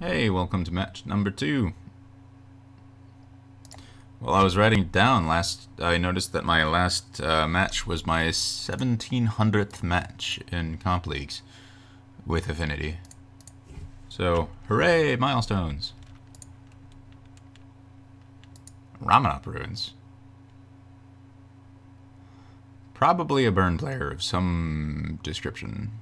Hey, welcome to match number two. While I was writing down last, I noticed that my last uh, match was my 1700th match in Comp Leagues with Affinity. So, hooray, milestones! Ramunap Ruins. Probably a burn player of some description.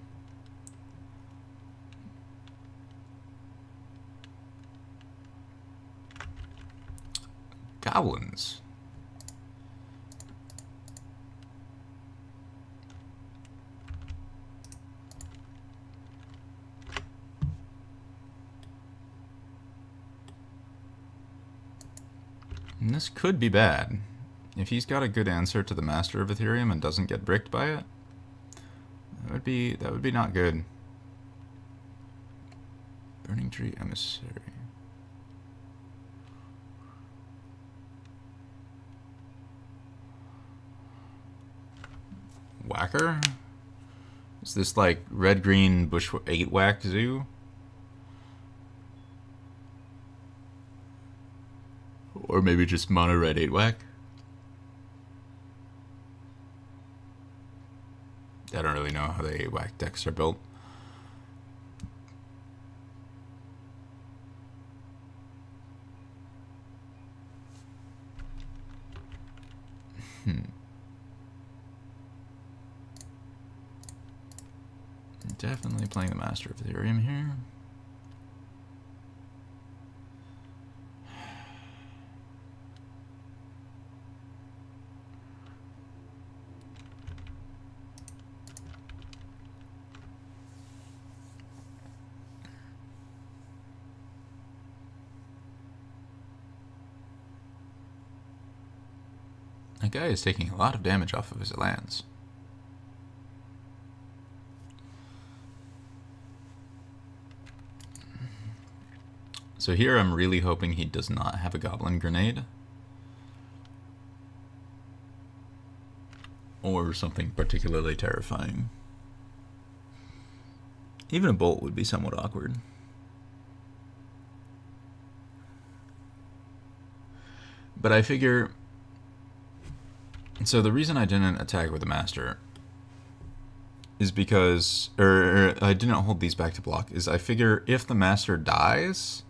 Goblins. And this could be bad. If he's got a good answer to the Master of Etherium and doesn't get bricked by it, that would be that would be not good. Burning Tree Emissary. Whacker? Is this like red green bush eight whack zoo? Or maybe just mono red eight whack? I don't really know how the eight whack decks are built. Definitely playing the Master of Etherium here. That guy is taking a lot of damage off of his lands. So here I'm really hoping he does not have a Goblin Grenade. Or something particularly terrifying. Even a Bolt would be somewhat awkward. But I figure... So the reason I didn't attack with the Master is because, or, or, I didn't hold these back to block, is I figure if the Master dies,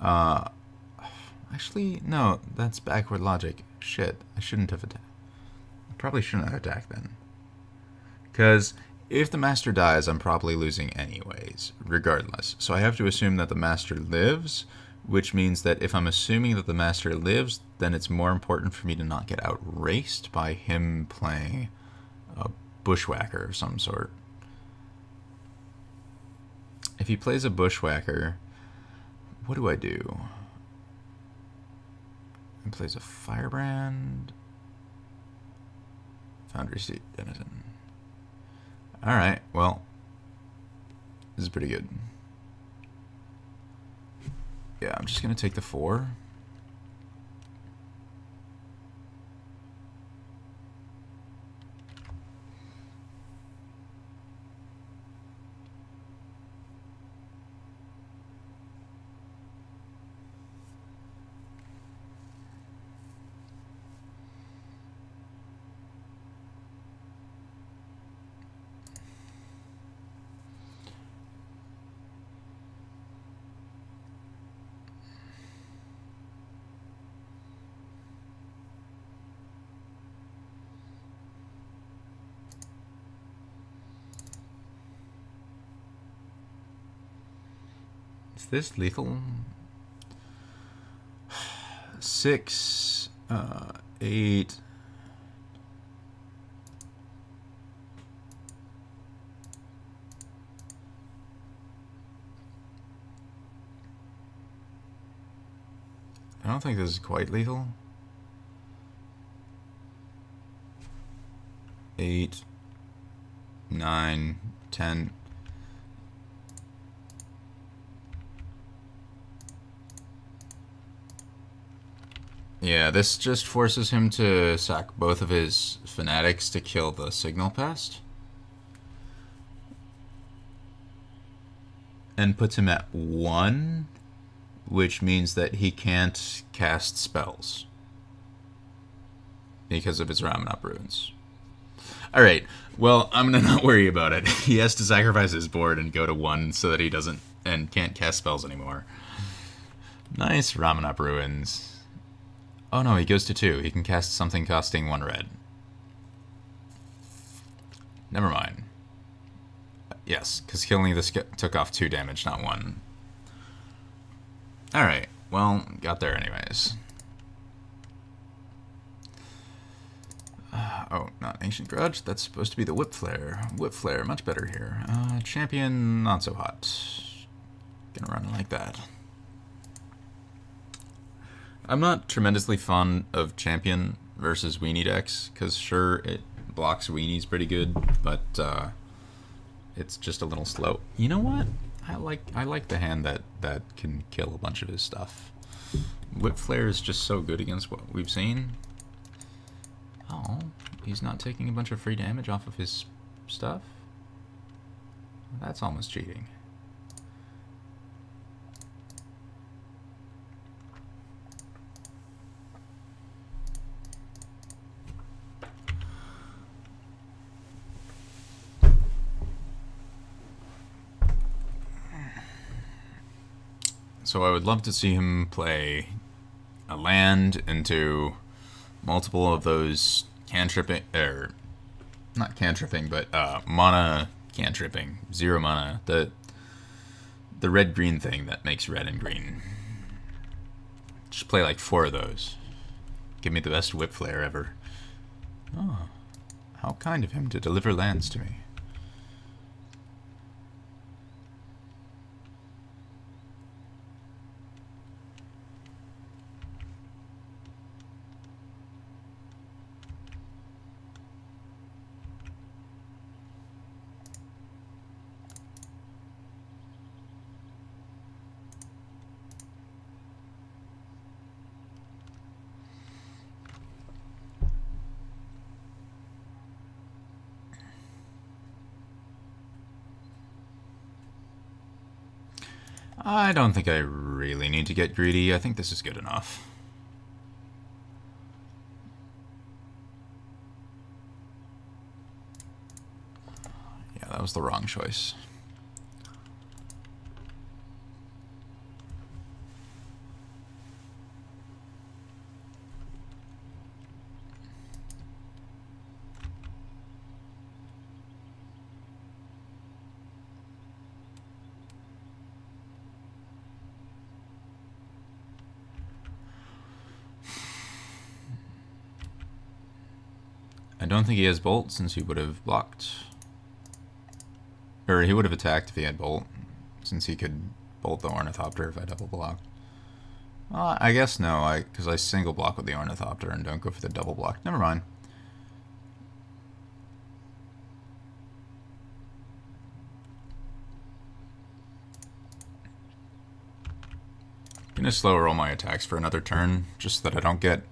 uh, actually, no, that's backward logic. Shit, I shouldn't have attacked. Probably shouldn't have attacked then. Because if the master dies, I'm probably losing anyways, regardless. So I have to assume that the master lives, which means that if I'm assuming that the master lives, then it's more important for me to not get outraced by him playing a bushwhacker of some sort. If he plays a bushwhacker, what do I do? He plays a firebrand. Foundry Street Denizen. Alright, well, this is pretty good. Yeah, I'm just to take the four. Is this lethal? Six, uh, eight. I don't think this is quite lethal. Eight, nine, ten. Yeah, this just forces him to sack both of his fanatics to kill the signal pest. and puts him at one, which means that he can't cast spells because of his Ramunap Ruins. All right. Well, I'm gonna not worry about it. He has to sacrifice his board and go to one so that he doesn't and can't cast spells anymore. Nice Ramunap ruins. Oh no, he goes to two. He can cast something costing one red. Never mind. Yes, because killing this took off two damage, not one. Alright, well, got there anyways. Uh, oh, not Ancient Grudge. That's supposed to be the Whip Flare. Whip Flare, much better here. Uh, champion, not so hot. Gonna run like that. I'm not tremendously fond of Champion versus Weenie decks, because sure, it blocks Weenies pretty good, but uh, it's just a little slow. You know what? I like I like the hand that that can kill a bunch of his stuff. Whip Flare is just so good against what we've seen. Oh, he's not taking a bunch of free damage off of his stuff? That's almost cheating. So I would love to see him play a land into multiple of those cantripping, or not cantripping, but uh, mana cantripping, zero mana, the the red green thing that makes red and green. Just play like four of those. Give me the best whip flare ever. Oh, how kind of him to deliver lands to me. I don't think I really need to get greedy. I think this is good enough. Yeah, that was the wrong choice. I don't think he has Bolt since he would have blocked. Or he would have attacked if he had Bolt, since he could Bolt the Ornithopter if I double blocked. Uh, I guess no, I because I single block with the Ornithopter and don't go for the double block. Never mind. I'm gonna slow roll my attacks for another turn, just so that I don't get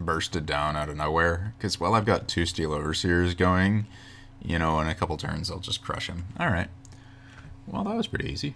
bursted down out of nowhere. Because, well, I've got two Steel Overseers going, you know, in a couple turns I'll just crush him. Alright. Well, that was pretty easy.